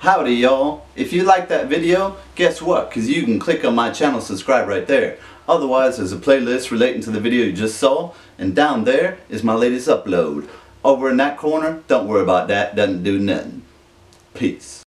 Howdy y'all. If you like that video, guess what? Cause you can click on my channel subscribe right there. Otherwise there's a playlist relating to the video you just saw and down there is my latest upload. Over in that corner, don't worry about that, doesn't do nothing. Peace.